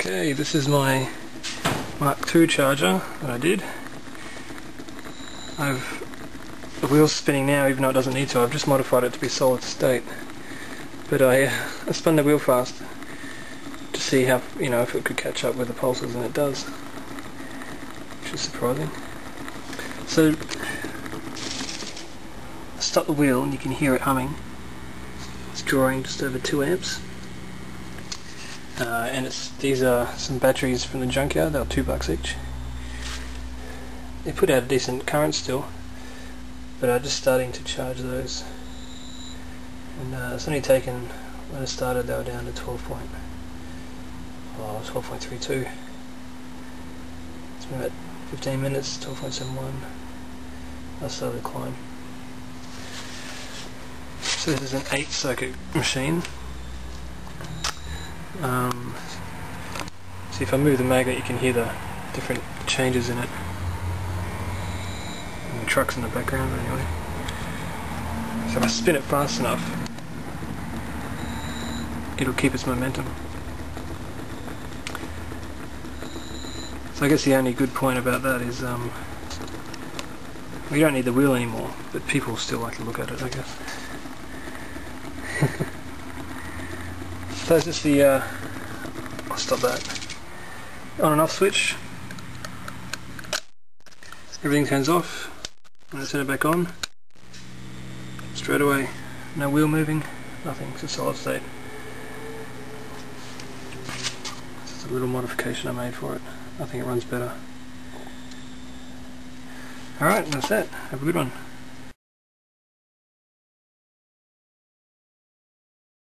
Okay, this is my Mark II charger that I did. I've the wheel's spinning now even though it doesn't need to. I've just modified it to be solid state. But I, uh, I spun the wheel fast to see how, you know, if it could catch up with the pulses and it does. Which is surprising. So, stop the wheel and you can hear it humming. It's drawing just over 2 amps. Uh, and it's these are some batteries from the junkyard, they're two bucks each. They put out a decent current still, but I'm just starting to charge those. And uh, it's only taken, when I started they were down to 12 point, oh, 12.32. It's been about 15 minutes, 12.71. I started to climb. So this is an 8 circuit machine. Um, see if I move the magnet you can hear the different changes in it. And truck's in the background anyway. So if I spin it fast enough, it'll keep its momentum. So I guess the only good point about that is um, we don't need the wheel anymore, but people still like to look at it I guess. So is this the, uh, I'll stop that, on and off switch. Everything turns off, when I turn it back on, straight away, no wheel moving, nothing, it's a solid state. Is a little modification I made for it, I think it runs better. Alright, that's it, have a good one.